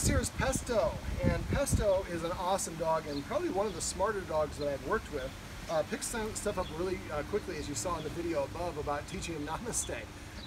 This here is Pesto, and Pesto is an awesome dog and probably one of the smarter dogs that I've worked with. Uh, picks stuff up really uh, quickly, as you saw in the video above about teaching him namaste.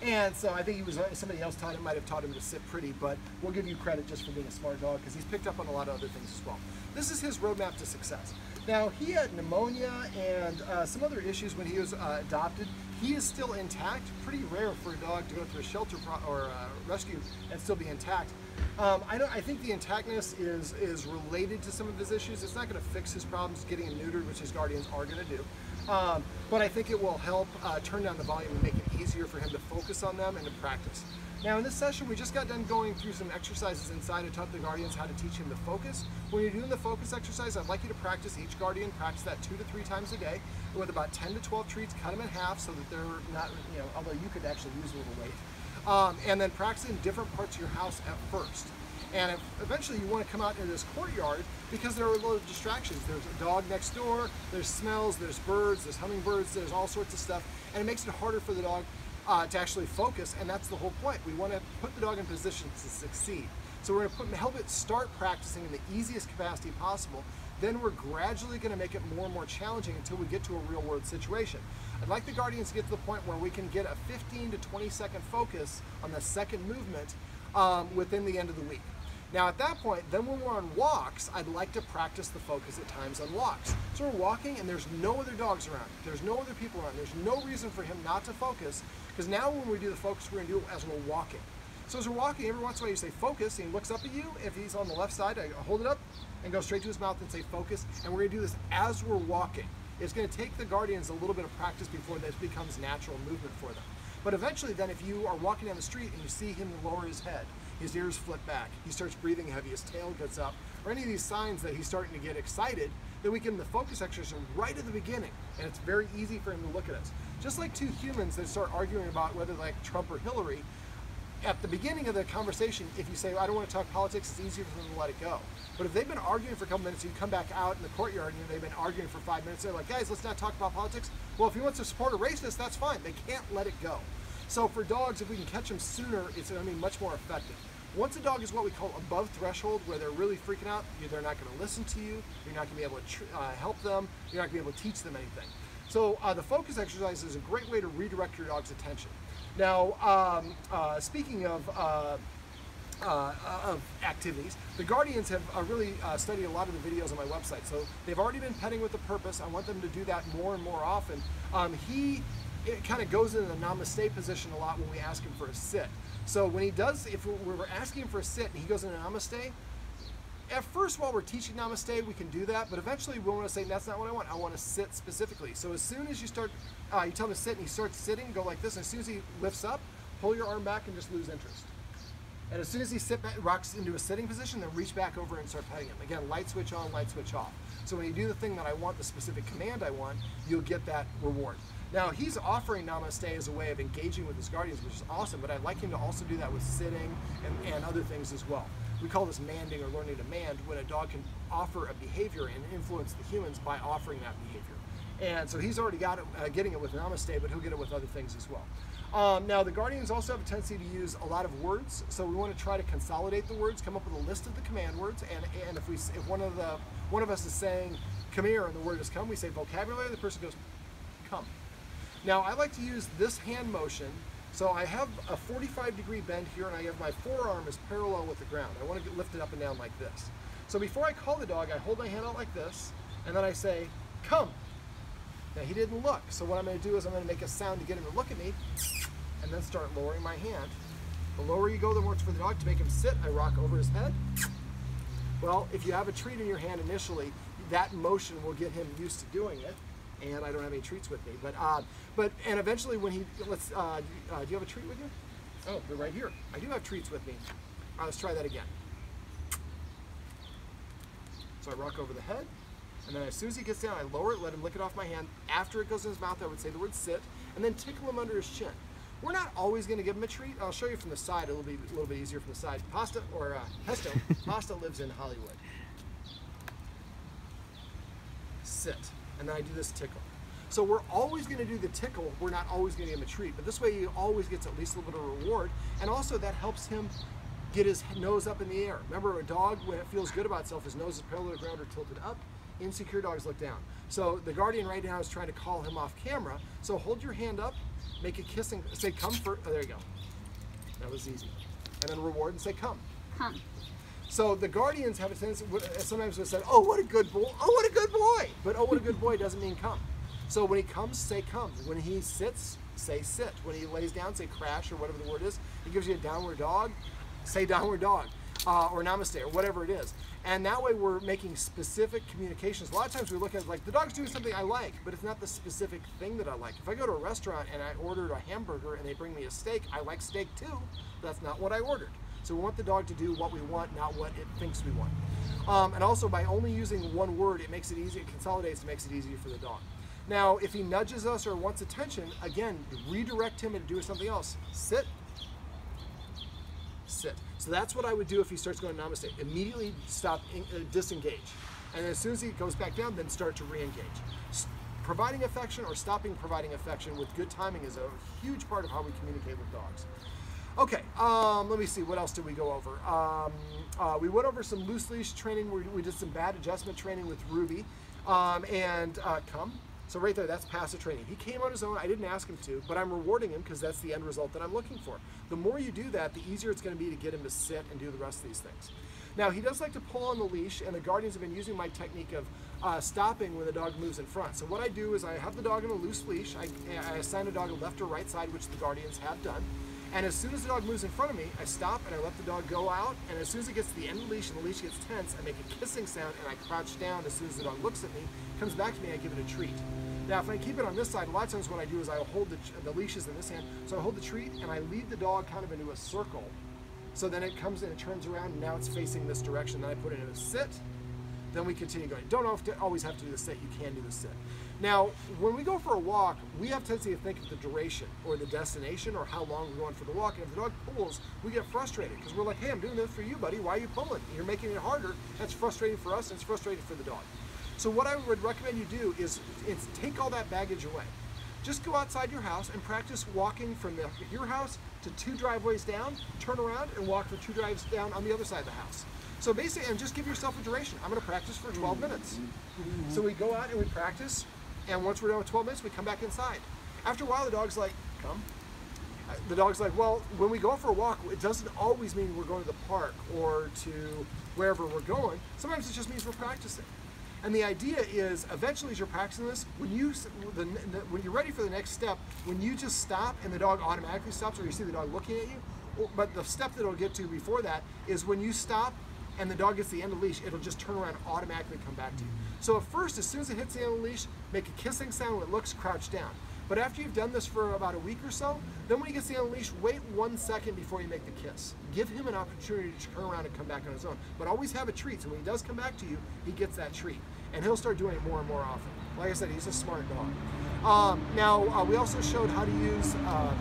And so I think he was uh, somebody else taught him, might have taught him to sit pretty, but we'll give you credit just for being a smart dog because he's picked up on a lot of other things as well. This is his roadmap to success. Now he had pneumonia and uh, some other issues when he was uh, adopted. He is still intact. Pretty rare for a dog to go through a shelter or uh, rescue and still be intact. Um, I, I, think the intactness is is related to some of his issues. It's not going to fix his problems getting him neutered, which his guardians are going to do. Um, but I think it will help uh, turn down the volume and make it easier for him to focus on them and to practice. Now in this session, we just got done going through some exercises inside to taught the guardians how to teach him to focus. When you're doing the focus exercise, I'd like you to practice each guardian, practice that two to three times a day with about 10 to 12 treats, cut them in half so that they're not, you know, although you could actually use a little weight. Um, and then practice in different parts of your house at first. And eventually you want to come out into this courtyard because there are a lot of distractions. There's a dog next door, there's smells, there's birds, there's hummingbirds, there's all sorts of stuff. And it makes it harder for the dog uh, to actually focus, and that's the whole point. We want to put the dog in position to succeed. So we're going to help it start practicing in the easiest capacity possible. Then we're gradually going to make it more and more challenging until we get to a real world situation. I'd like the Guardians to get to the point where we can get a 15 to 20 second focus on the second movement um, within the end of the week. Now at that point, then when we're on walks, I'd like to practice the focus at times on walks. So we're walking and there's no other dogs around. There's no other people around. There's no reason for him not to focus because now when we do the focus, we're gonna do it as we're walking. So as we're walking, every once in a while you say focus, and he looks up at you. If he's on the left side, I hold it up and go straight to his mouth and say focus. And we're gonna do this as we're walking. It's gonna take the Guardians a little bit of practice before this becomes natural movement for them. But eventually then if you are walking down the street and you see him lower his head, his ears flip back, he starts breathing heavy, his tail gets up, or any of these signs that he's starting to get excited, then we him the focus exercise right at the beginning. And it's very easy for him to look at us. Just like two humans that start arguing about whether like Trump or Hillary, at the beginning of the conversation, if you say, I don't want to talk politics, it's easier for them to let it go. But if they've been arguing for a couple minutes, you come back out in the courtyard and they've been arguing for five minutes, they're like, guys, let's not talk about politics. Well, if he wants to support a racist, that's fine. They can't let it go. So for dogs, if we can catch them sooner, it's going to be much more effective. Once a dog is what we call above threshold, where they're really freaking out, they're not going to listen to you, you're not going to be able to uh, help them, you're not going to be able to teach them anything. So uh, the focus exercise is a great way to redirect your dog's attention. Now, um, uh, speaking of uh, uh, of activities. The Guardians have uh, really uh, studied a lot of the videos on my website. So they've already been petting with a purpose. I want them to do that more and more often. Um, he kind of goes into the namaste position a lot when we ask him for a sit. So when he does, if we're asking him for a sit and he goes into namaste, at first while we're teaching namaste, we can do that, but eventually we want to say, that's not what I want. I want to sit specifically. So as soon as you start, uh, you tell him to sit and he starts sitting, go like this. And as soon as he lifts up, pull your arm back and just lose interest. And as soon as he sit back, rocks into a sitting position, then reach back over and start petting him. Again, light switch on, light switch off. So when you do the thing that I want, the specific command I want, you'll get that reward. Now he's offering Namaste as a way of engaging with his guardians, which is awesome, but I'd like him to also do that with sitting and, and other things as well. We call this manding or learning to mand when a dog can offer a behavior and influence the humans by offering that behavior. And so he's already got it, uh, getting it with Namaste, but he'll get it with other things as well. Um, now the Guardians also have a tendency to use a lot of words, so we want to try to consolidate the words, come up with a list of the command words, and, and if we if one of the one of us is saying come here and the word is come, we say vocabulary, the person goes come. Now I like to use this hand motion. So I have a 45 degree bend here and I have my forearm is parallel with the ground. I want to get lifted up and down like this. So before I call the dog, I hold my hand out like this and then I say, come. Now he didn't look. So what I'm going to do is I'm going to make a sound to get him to look at me and then start lowering my hand. The lower you go, the more it's for the dog. To make him sit, I rock over his head. Well, if you have a treat in your hand initially, that motion will get him used to doing it and I don't have any treats with me. But uh, but and eventually when he let's uh, uh, do you have a treat with you? Oh, they're right here. I do have treats with me. Right, let's try that again. So I rock over the head, and then as soon as he gets down, I lower it, let him lick it off my hand. After it goes in his mouth, I would say the word sit, and then tickle him under his chin. We're not always going to give him a treat. I'll show you from the side. It'll be a little bit easier from the side. Pasta or uh, Pesto. Pasta lives in Hollywood. Sit and then I do this tickle. So we're always going to do the tickle. We're not always going to give him a treat, but this way he always gets at least a little bit of reward, and also that helps him get his nose up in the air. Remember, a dog, when it feels good about itself, his nose is parallel to the ground or tilted up. Insecure dogs look down. So the guardian right now is trying to call him off camera. So hold your hand up, make a kissing, say come for, oh, there you go. That was easy. And then reward and say come. Come. So the guardians have a tendency, sometimes we say, oh, what a good boy, oh, what a good boy. But oh, what a good boy doesn't mean come. So when he comes, say come. When he sits, say sit. When he lays down, say crash or whatever the word is. He gives you a downward dog, say downward dog. Uh, or namaste or whatever it is. And that way we're making specific communications. A lot of times we look at it like the dog's doing something I like, but it's not the specific thing that I like. If I go to a restaurant and I ordered a hamburger and they bring me a steak, I like steak too. That's not what I ordered. So we want the dog to do what we want, not what it thinks we want. Um, and also by only using one word, it makes it easy, it consolidates, it makes it easier for the dog. Now, if he nudges us or wants attention, again, redirect him into doing something else. Sit, sit. So that's what I would do if he starts going namaste. Immediately stop, uh, disengage. And as soon as he goes back down, then start to re-engage. Providing affection or stopping providing affection with good timing is a huge part of how we communicate with dogs. Okay, um, let me see, what else did we go over? Um, uh, we went over some loose leash training, we, we did some BAT adjustment training with Ruby, um, and uh, come. So right there, that's passive training. He came on his own, I didn't ask him to, but I'm rewarding him because that's the end result that I'm looking for. The more you do that, the easier it's gonna be to get him to sit and do the rest of these things. Now, he does like to pull on the leash, and the Guardians have been using my technique of uh, stopping when the dog moves in front. So what I do is I have the dog in a loose leash, I, I assign a dog a left or right side, which the Guardians have done, and as soon as the dog moves in front of me, I stop and I let the dog go out. And as soon as it gets to the end of the leash and the leash gets tense, I make a kissing sound and I crouch down as soon as the dog looks at me, comes back to me, I give it a treat. Now, if I keep it on this side, a lot of times what I do is I hold the, the leashes in this hand. So I hold the treat and I lead the dog kind of into a circle. So then it comes and it turns around and now it's facing this direction. Then I put it in a sit. Then we continue going. Don't always have to do the sit. You can do the sit. Now, when we go for a walk, we have tendency to think of the duration or the destination or how long we're going for the walk. And if the dog pulls, we get frustrated because we're like, hey, I'm doing this for you, buddy. Why are you pulling? You're making it harder. That's frustrating for us and it's frustrating for the dog. So what I would recommend you do is, is take all that baggage away. Just go outside your house and practice walking from the, your house to two driveways down, turn around and walk for two drives down on the other side of the house. So basically, and just give yourself a duration. I'm gonna practice for 12 hmm. minutes. So we go out and we practice, and once we're done with 12 minutes, we come back inside. After a while, the dog's like, come. Uh, the dog's like, well, when we go for a walk, it doesn't always mean we're going to the park or to wherever we're going. Sometimes it just means we're practicing. And the idea is, eventually, as you're practicing this, when you the, when you're ready for the next step, when you just stop and the dog automatically stops, or you see the dog looking at you, but the step that it'll get to before that is when you stop and the dog gets the end of leash, it'll just turn around and automatically come back to you. So at first, as soon as it hits the end of leash, make a kissing sound when it looks crouched down. But after you've done this for about a week or so, then when he gets the end of leash, wait one second before you make the kiss. Give him an opportunity to turn around and come back on his own. But always have a treat, so when he does come back to you, he gets that treat and he'll start doing it more and more often. Like I said, he's a smart dog. Um, now, uh, we also showed how to use, uh,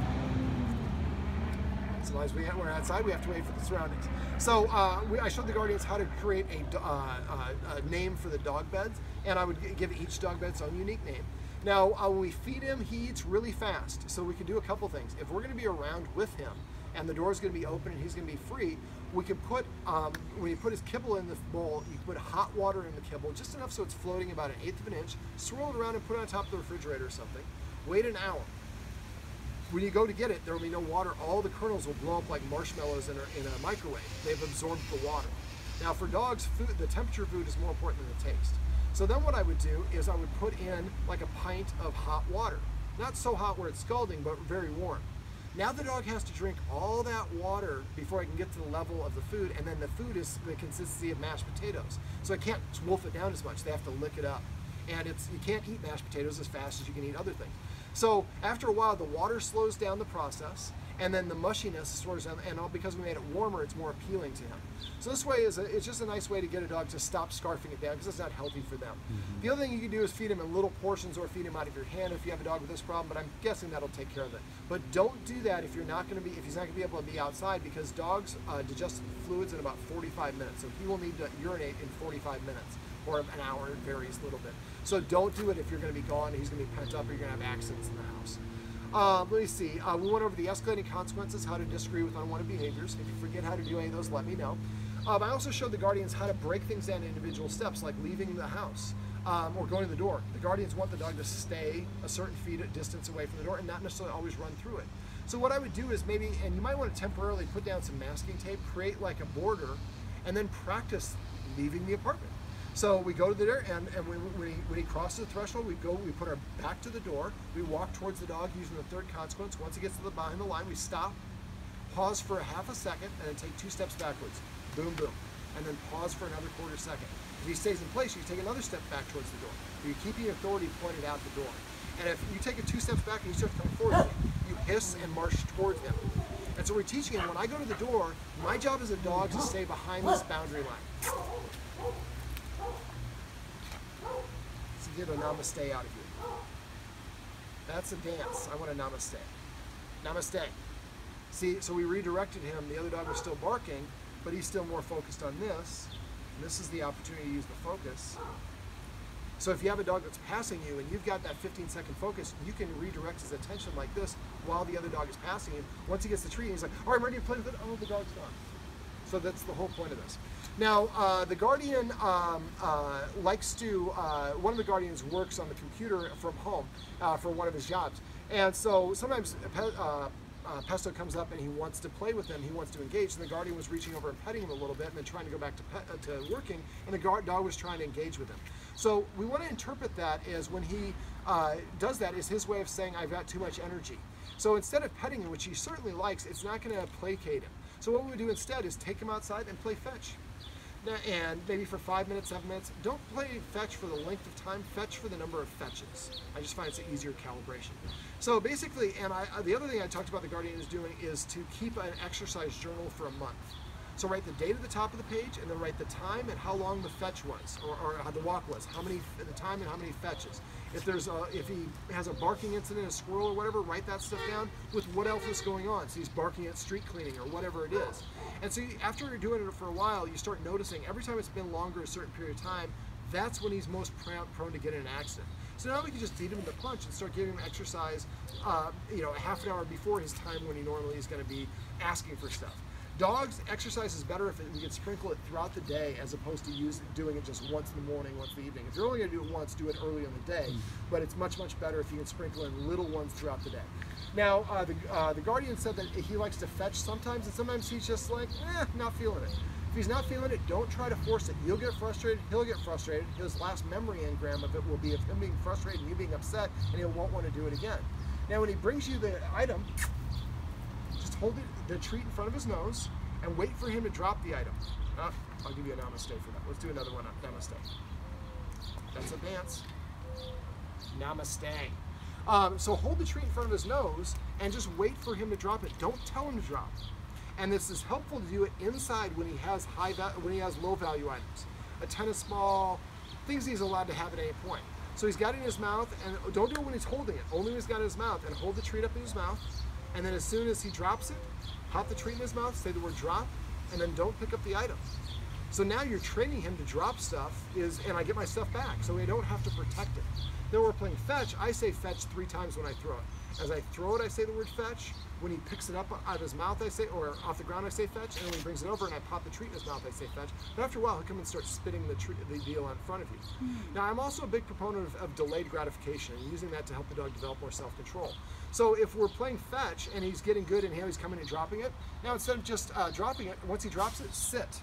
sometimes we, we're outside, we have to wait for the surroundings. So uh, we, I showed the Guardians how to create a, uh, uh, a, name for the dog beds, and I would give each dog bed its own unique name. Now, uh, when we feed him, he eats really fast, so we can do a couple things. If we're gonna be around with him, and the door is gonna be open and he's gonna be free, we can put, um, when you put his kibble in the bowl, you put hot water in the kibble, just enough so it's floating about an eighth of an inch, swirl it around and put it on top of the refrigerator or something. Wait an hour. When you go to get it, there will be no water. All the kernels will blow up like marshmallows in a, in a microwave. They've absorbed the water. Now for dogs, food, the temperature of food is more important than the taste. So then what I would do is I would put in like a pint of hot water. Not so hot where it's scalding, but very warm. Now the dog has to drink all that water before I can get to the level of the food, and then the food is the consistency of mashed potatoes. So I can't wolf it down as much. They have to lick it up. And it's you can't eat mashed potatoes as fast as you can eat other things. So after a while, the water slows down the process, and then the mushiness slows down, and all because we made it warmer, it's more appealing to him. So this way is a, it's just a nice way to get a dog to stop scarfing it down because it's not healthy for them. Mm -hmm. The other thing you can do is feed him in little portions or feed him out of your hand if you have a dog with this problem, but I'm guessing that'll take care of it. But don't do that if you're not going to be if he's not going to be able to be outside because dogs uh, digest fluids in about 45 minutes. So he will need to urinate in 45 minutes or an hour, it varies a little bit. So don't do it if you're going to be gone, he's going to be pent up, or you're going to have accidents in the house. Um, let me see. Uh, we went over the escalating consequences, how to disagree with unwanted behaviors. If you forget how to do any of those, let me know. Um, I also showed the guardians how to break things down in individual steps, like leaving the house um, or going to the door. The guardians want the dog to stay a certain feet distance away from the door and not necessarily always run through it. So what I would do is maybe, and you might want to temporarily put down some masking tape, create like a border, and then practice leaving the apartment. So we go to the door, and, and when, when, he, when he crosses the threshold, we go, we put our back to the door, we walk towards the dog using the third consequence. Once he gets to the behind the line, we stop, pause for a half a second, and then take two steps backwards. Boom, boom. And then pause for another quarter second. If he stays in place, you take another step back towards the door. You keep the authority pointed out the door. And if you take two steps back and you start coming forward, you hiss and march towards him. And so we're teaching him, when I go to the door, my job as a dog is to stay behind this boundary line. Get a namaste out of you. That's a dance. I want a namaste. Namaste. See, so we redirected him. The other dog was still barking, but he's still more focused on this. And this is the opportunity to use the focus. So if you have a dog that's passing you and you've got that 15 second focus, you can redirect his attention like this while the other dog is passing him. Once he gets the tree, he's like, all right, I'm ready to play with it. Oh, the dog's gone. So that's the whole point of this. Now, uh, the Guardian um, uh, likes to, uh, one of the Guardians works on the computer from home uh, for one of his jobs. And so sometimes uh, uh, Pesto comes up and he wants to play with him, he wants to engage, and the guardian was reaching over and petting him a little bit and then trying to go back to, to working, and the guard, dog was trying to engage with him. So we want to interpret that as when he does that is his way of saying, I've got too much energy. So instead of petting him, which he certainly likes, it's not going to placate him. So what we would do instead is take him outside and play fetch and maybe for five minutes, seven minutes. Don't play fetch for the length of time, fetch for the number of fetches. I just find it's an easier calibration. So basically, and I, the other thing I talked about the Guardian is doing is to keep an exercise journal for a month. So write the date at the top of the page, and then write the time and how long the fetch was, or, or how the walk was, how many the time and how many fetches. If there's a, if he has a barking incident, a squirrel or whatever, write that stuff down with what else is going on. So he's barking at street cleaning or whatever it is. And so after you're doing it for a while, you start noticing every time it's been longer a certain period of time, that's when he's most prone to get in an accident. So now we can just feed him the punch and start giving him exercise, uh, you know, a half an hour before his time when he normally is going to be asking for stuff. Dogs exercise is better if we can sprinkle it throughout the day as opposed to use doing it just once in the morning, once in the evening. If you're only going to do it once, do it early in the day. But it's much much better if you can sprinkle in little ones throughout the day. Now uh, the uh, the guardian said that he likes to fetch sometimes, and sometimes he's just like, eh, not feeling it. If he's not feeling it, don't try to force it. You'll get frustrated, he'll get frustrated. His last memory engram of it will be of him being frustrated and you being upset, and he won't want to do it again. Now, when he brings you the item, just hold it, the treat in front of his nose and wait for him to drop the item. Uh, I'll give you a namaste for that. Let's do another one. Namaste. That's a dance. Namaste. Um, so hold the treat in front of his nose and just wait for him to drop it. Don't tell him to drop. And this is helpful to do it inside when he has high when he has low value items. A tennis ball, things he's allowed to have at any point. So he's got it in his mouth, and don't do it when he's holding it. Only when he's got it in his mouth, and hold the treat up in his mouth. And then as soon as he drops it, pop the treat in his mouth, say the word drop, and then don't pick up the item. So now you're training him to drop stuff is, and I get my stuff back, so I don't have to protect it. Then we're playing fetch, I say fetch three times when I throw it. As I throw it, I say the word fetch. When he picks it up out of his mouth, I say, or off the ground, I say fetch. And when he brings it over and I pop the treat in his mouth, I say fetch. But after a while, he'll come and start spitting the, treat, the deal in front of you. Mm. Now, I'm also a big proponent of, of delayed gratification and using that to help the dog develop more self-control. So if we're playing fetch and he's getting good and here he's coming and dropping it, now instead of just uh, dropping it, once he drops it, sit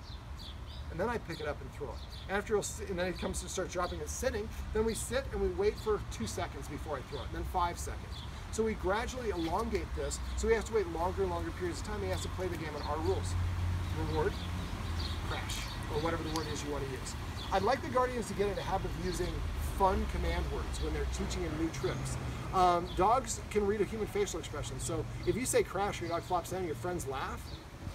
and then I pick it up and throw it. After and then it comes to start dropping and sitting, then we sit and we wait for two seconds before I throw it, then five seconds. So we gradually elongate this, so he has to wait longer and longer periods of time. He has to play the game on our rules. Reward, crash, or whatever the word is you want to use. I'd like the Guardians to get in the habit of using fun command words when they're teaching him new tricks. Um, dogs can read a human facial expression, so if you say crash, your dog flops down, and your friends laugh,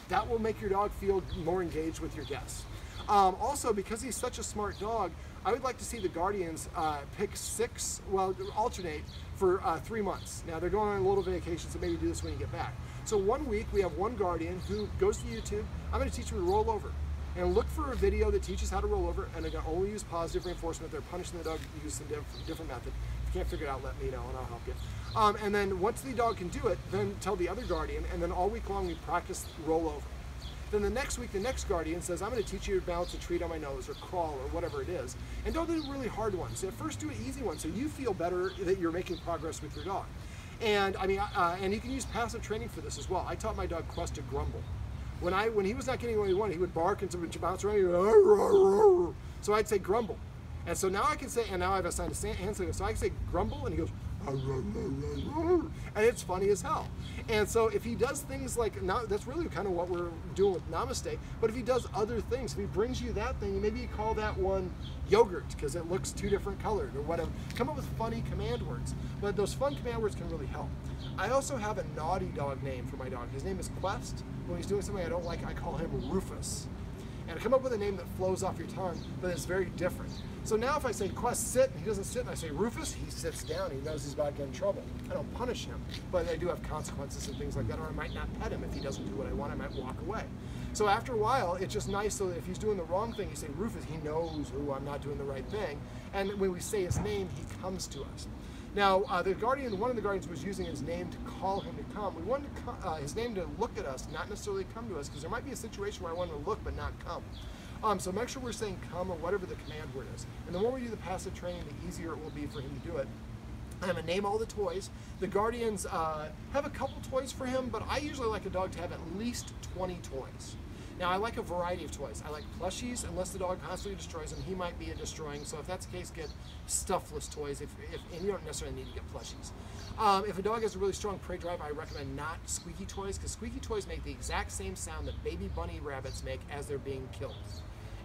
that will make your dog feel more engaged with your guests. Um, also, because he's such a smart dog, I would like to see the Guardians uh, pick six, well, alternate for uh, three months. Now they're going on a little vacation, so maybe do this when you get back. So one week we have one Guardian who goes to YouTube. I'm going to teach him to roll over. And look for a video that teaches how to roll over, and to only use positive reinforcement. They're punishing the dog, use some different method. If you can't figure it out, let me know and I'll help you. Um, and then once the dog can do it, then tell the other guardian, and then all week long we practice rollover. Then the next week, the next guardian says, I'm going to teach you to balance a treat on my nose or crawl or whatever it is. And don't do really hard ones. At first, do an easy one so you feel better that you're making progress with your dog. And I mean, uh, and you can use passive training for this as well. I taught my dog Quest to grumble. When I when he was not getting what he wanted, he would bark and somebody bounce around. Go, so I'd say grumble. And so now I can say, and now I've assigned a hand signal. So I can say grumble, and he goes, and it's funny as hell. And so if he does things like that's really kind of what we're doing with Namaste. But if he does other things, if he brings you that thing, maybe you call that one yogurt because it looks two different colored or whatever. Come up with funny command words. But those fun command words can really help. I also have a naughty dog name for my dog. His name is Quest. When he's doing something I don't like, I call him Rufus and come up with a name that flows off your tongue, but it's very different. So now if I say Quest sit and he doesn't sit and I say Rufus, he sits down, he knows he's about to get in trouble. I don't punish him, but I do have consequences and things like that, or I might not pet him if he doesn't do what I want, I might walk away. So after a while, it's just nice so that if he's doing the wrong thing, you say Rufus, he knows, who I'm not doing the right thing. And when we say his name, he comes to us. Now, uh, the guardian, one of the guardians was using his name to call him to come. We wanted to, uh, his name to look at us, not necessarily come to us, because there might be a situation where I want to look but not come. Um, so make sure we're saying come or whatever the command word is. And the more we do the passive training, the easier it will be for him to do it. I'm gonna name all the toys. The Guardians uh, have a couple toys for him, but I usually like a dog to have at least 20 toys. Now I like a variety of toys. I like plushies, unless the dog constantly destroys them, he might be a destroying. So if that's the case, get stuffless toys. If, if and you don't necessarily need to get plushies. Um, if a dog has a really strong prey drive, I recommend not squeaky toys because squeaky toys make the exact same sound that baby bunny rabbits make as they're being killed.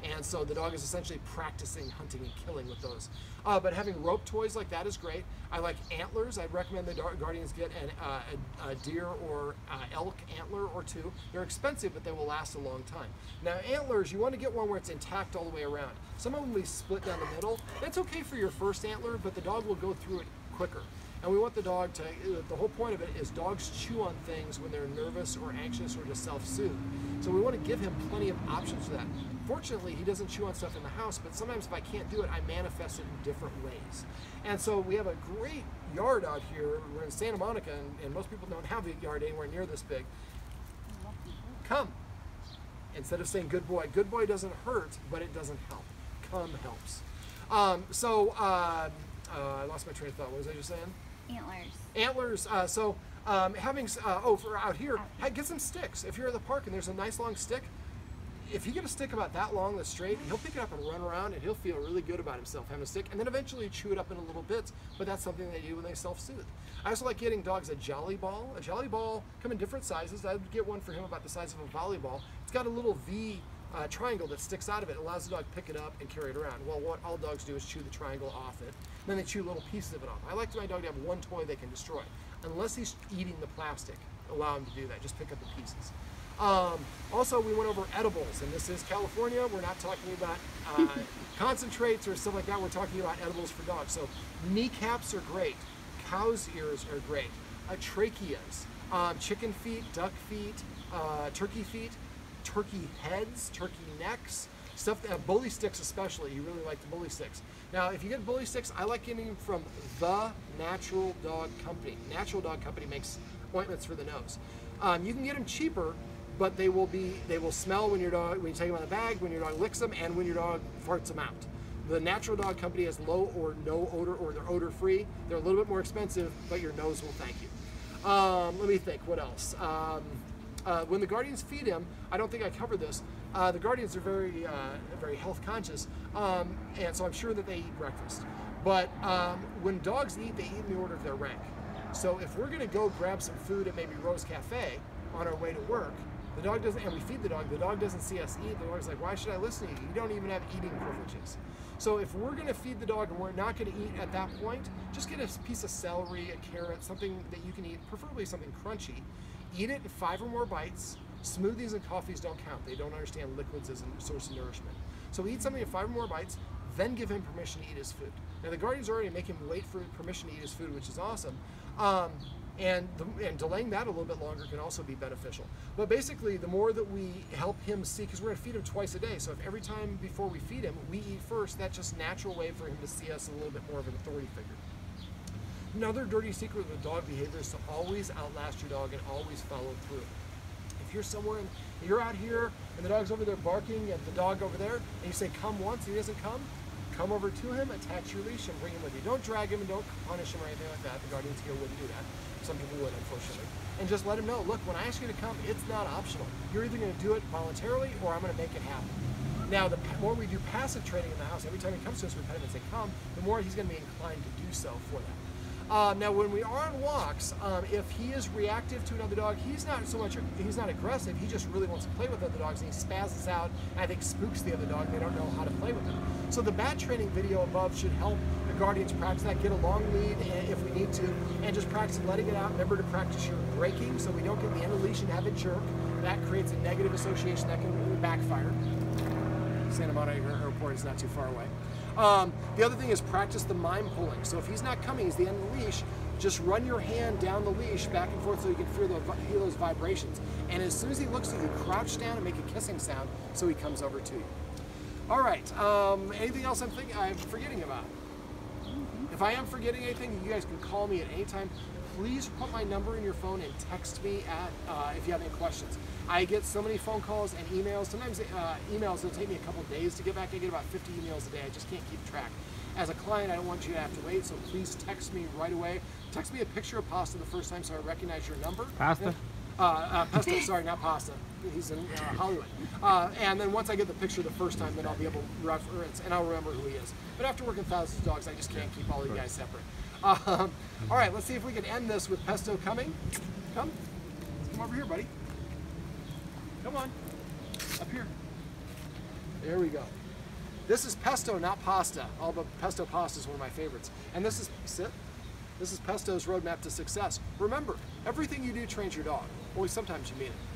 And so the dog is essentially practicing hunting and killing with those. Uh, but having rope toys like that is great. I like antlers. I'd recommend the Guardians get an, uh, a, a, deer or uh, elk antler or two. They're expensive, but they will last a long time. Now antlers, you want to get one where it's intact all the way around. Some of them will be split down the middle. That's okay for your first antler, but the dog will go through it quicker. And we want the dog to, the whole point of it is dogs chew on things when they're nervous or anxious or to self-soothe. So we want to give him plenty of options for that. Fortunately, he doesn't chew on stuff in the house, but sometimes if I can't do it, I manifest it in different ways. And so we have a great yard out here. We're in Santa Monica, and, and most people don't have a yard anywhere near this big. Come. Instead of saying good boy, good boy doesn't hurt, but it doesn't help. Come helps. Um, so uh, uh, I lost my train of thought. What was I just saying? Antlers. Antlers. Uh, so um, having uh, oh for out here, get some sticks. If you're at the park and there's a nice long stick, if you get a stick about that long that's straight, he'll pick it up and run around and he'll feel really good about himself having a stick and then eventually chew it up into little bits, but that's something they do when they self-soothe. I also like getting dogs a Jolly Ball. A Jolly Ball come in different sizes. I would get one for him about the size of a volleyball. It's got a little V uh, triangle that sticks out of it. It allows the dog to pick it up and carry it around. Well, what all dogs do is chew the triangle off it. Then they chew little pieces of it off. I like my dog to have one toy they can destroy. Unless he's eating the plastic, allow him to do that. Just pick up the pieces. Um, also, we went over edibles, and this is California. We're not talking about uh, concentrates or stuff like that. We're talking about edibles for dogs. So kneecaps are great. Cow's ears are great. Uh, tracheas, um, chicken feet, duck feet, uh, turkey feet, turkey heads, turkey necks, stuff that bully sticks especially. You really like the bully sticks. Now, if you get bully sticks, I like getting them from the Natural Dog Company. Natural Dog Company makes ointments for the nose. Um, you can get them cheaper, but they will be they will smell when your dog when you take them out of the bag, when your dog licks them, and when your dog farts them out. The Natural Dog Company has low or no odor, or they're odor free. They're a little bit more expensive, but your nose will thank you. Um, let me think. What else? Um, uh, when the Guardians feed him, I don't think I covered this. Uh, the Guardians are very, uh, very health conscious, um, and so I'm sure that they eat breakfast. But um, when dogs eat, they eat in the order of their rank. So if we're going to go grab some food at maybe Rose Cafe on our way to work, the dog doesn't, and we feed the dog, the dog doesn't see us eat. The dog's like, why should I listen to you? You don't even have eating privileges. So if we're gonna feed the dog and we're not gonna eat at that point, just get a piece of celery, a carrot, something that you can eat, preferably something crunchy. Eat it in five or more bites. Smoothies and coffees don't count. They don't understand liquids as a source of nourishment. So eat something in five or more bites, then give him permission to eat his food. Now the guardians already make him wait for permission to eat his food, which is awesome. Um, and, the, and delaying that a little bit longer can also be beneficial. But basically, the more that we help him see, because we're to feed him twice a day, so if every time before we feed him, we eat first, that's just natural way for him to see us a little bit more of an authority figure. Another dirty secret with dog behavior is to always outlast your dog and always follow through. If you're somewhere and you're out here and the dog's over there barking at the dog over there, and you say come once, and he doesn't come, come over to him, attach your leash, and bring him with you. Don't drag him and don't punish him or anything like that. The Guardians here wouldn't do that. Some people would, unfortunately. And just let him know, look, when I ask you to come, it's not optional. You're either going to do it voluntarily or I'm going to make it happen. Now, the more we do passive training in the house, every time he comes to us, we pet him and say, come, the more he's going to be inclined to do so for that. Um, now, when we are on walks, um, if he is reactive to another dog, he's not so much, he's not aggressive, he just really wants to play with other dogs and he spazzes out I think spooks the other dog. They don't know how to play with him. So the BAT training video above should help the guardians practice that, get a long lead if we need to, and just practice letting it out. Remember to practice your braking so we don't get the end of leash and have it jerk. That creates a negative association that can backfire. Santa Monica Airport is not too far away. Um, the other thing is practice the mime pulling. So if he's not coming, he's the end of the leash, just run your hand down the leash back and forth so you can feel, the, feel those vibrations. And as soon as he looks at you, crouch down and make a kissing sound so he comes over to you. All right, um, anything else I'm thinking I'm forgetting about? If I am forgetting anything, you guys can call me at any time. Please put my number in your phone and text me at uh, if you have any questions. I get so many phone calls and emails. Sometimes uh, emails will take me a couple days to get back. I get about 50 emails a day. I just can't keep track. As a client, I don't want you to have to wait, so please text me right away. Text me a picture of pasta the first time so I recognize your number. Pasta? Uh, uh, pesto, sorry, not pasta. He's in uh, Hollywood. Uh, and then once I get the picture the first time, then I'll be able to reference and I'll remember who he is. But after working thousands of dogs, I just can't keep all you guys separate. Um, all right, let's see if we can end this with Pesto coming. Come. Come over here, buddy. Come on. Up here. There we go. This is pesto, not pasta. Although pesto pasta is one of my favorites. And this is, sit. This is Pesto's roadmap to success. Remember, everything you do trains your dog. Only sometimes you mean it.